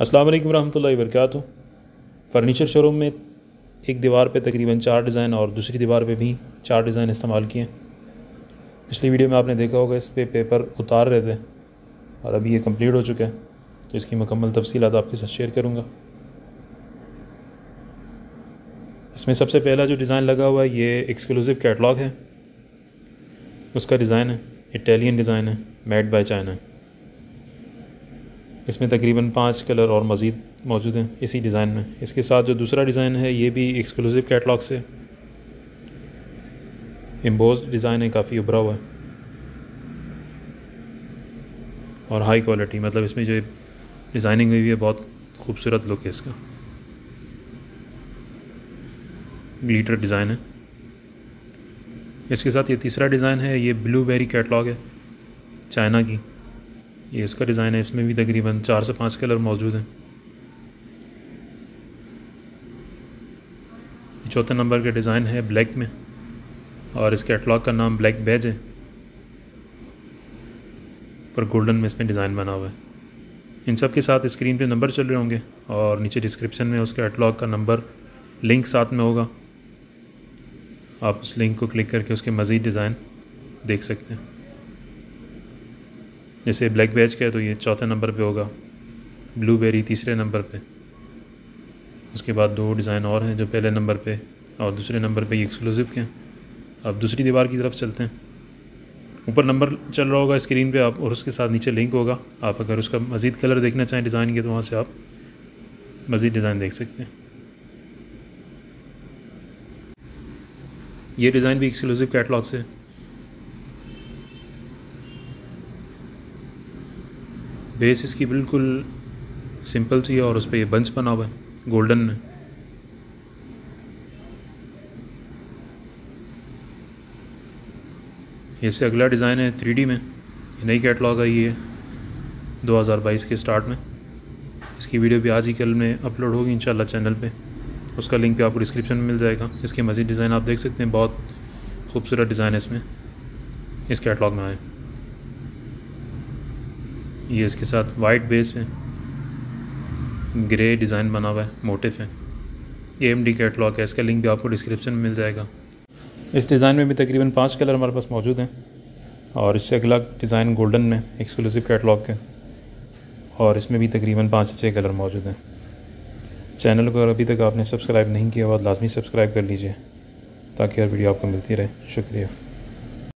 अस्सलाम वालेकुम रहमतुल्लाहि वबरकातुहू। फ़र्नीचर शोरूम में एक दीवार पे तकरीबन चार डिज़ाइन और दूसरी दीवार पे भी चार डिज़ाइन इस्तेमाल किए पिछली वीडियो में आपने देखा होगा, इस पे पेपर उतार रहे थे और अभी ये कंप्लीट हो चुका है तो इसकी मुकम्मल तफसीलात आपके साथ शेयर करूँगा। इसमें सबसे पहला जो डिज़ाइन लगा हुआ है, ये एक्सक्लूसिव कैटलाग है। उसका डिज़ाइन है, इटालियन डिज़ाइन है, मेड बाय चाइना। इसमें तकरीबन पाँच कलर और मज़ीद मौजूद हैं इसी डिज़ाइन में। इसके साथ जो दूसरा डिज़ाइन है, ये भी एक्सक्लूसिव कैटलॉग से। एम्बोज डिज़ाइन है, काफ़ी उभरा हुआ है। और हाई क्वालिटी मतलब इसमें जो डिज़ाइनिंग हुई है, बहुत खूबसूरत लुक है इसका। ग्लीटर डिज़ाइन है। इसके साथ ये तीसरा डिज़ाइन है, ये ब्लूबेरी कैटलॉग है, चाइना की। ये इसका डिज़ाइन है, इसमें भी तकरीबन चार से पाँच कलर मौजूद हैं। चौथे नंबर का डिज़ाइन है ब्लैक में, और इस कैटलॉग का नाम ब्लैक बैज है। पर गोल्डन में इसमें डिज़ाइन बना हुआ है। इन सब के साथ स्क्रीन पे नंबर चल रहे होंगे, और नीचे डिस्क्रिप्शन में उस कैटलॉग का नंबर लिंक साथ में होगा। आप उस लिंक को क्लिक करके उसके मज़ीद डिज़ाइन देख सकते हैं। जैसे ब्लैक बैच का है तो ये चौथे नंबर पे होगा। ब्लूबेरी तीसरे नंबर पे। उसके बाद दो डिज़ाइन और हैं जो पहले नंबर पे और दूसरे नंबर पे ये एक्सक्लूसिव के हैं। अब दूसरी दीवार की तरफ़ चलते हैं। ऊपर नंबर चल रहा होगा स्क्रीन पे, आप और उसके साथ नीचे लिंक होगा। आप अगर उसका मज़ीद कलर देखना चाहें डिज़ाइन के तो वहाँ से आप मज़ीद डिज़ाइन देख सकते हैं। ये डिज़ाइन भी एक्सक्लूसिव कैटलाग से बेस इसकी बिल्कुल सिंपल सी है और उस पर ये बंच बना हुआ है, गोल्डन में। इससे अगला डिज़ाइन है थ्री में नई कैटलॉग आई है 2022 के स्टार्ट में। इसकी वीडियो भी आज ही कल में अपलोड होगी इंशाल्लाह चैनल पे। उसका लिंक भी आपको डिस्क्रिप्शन में मिल जाएगा। इसके मज़ीद डिज़ाइन आप देख सकते हैं, बहुत खूबसूरत डिज़ाइन है इसमें। इस कैटलॉग में आए। ये इसके साथ वाइट बेस है। ग्रे डिज़ाइन बना हुआ है मोटिफ है। ए एम डी कैटलॉग है, इसका लिंक भी आपको डिस्क्रिप्शन में मिल जाएगा। इस डिज़ाइन में भी तकरीबन पाँच कलर हमारे पास मौजूद हैं और इससे अगला डिज़ाइन गोल्डन में एक्सक्लूसिव कैटलॉग के और इसमें भी तकरीबन पाँच से छः कलर मौजूद हैं। चैनल को अगर अभी तक आपने सब्सक्राइब नहीं किया हुआ लाजमी सब्सक्राइब कर लीजिए ताकि हर वीडियो आपको मिलती रहे। शुक्रिया।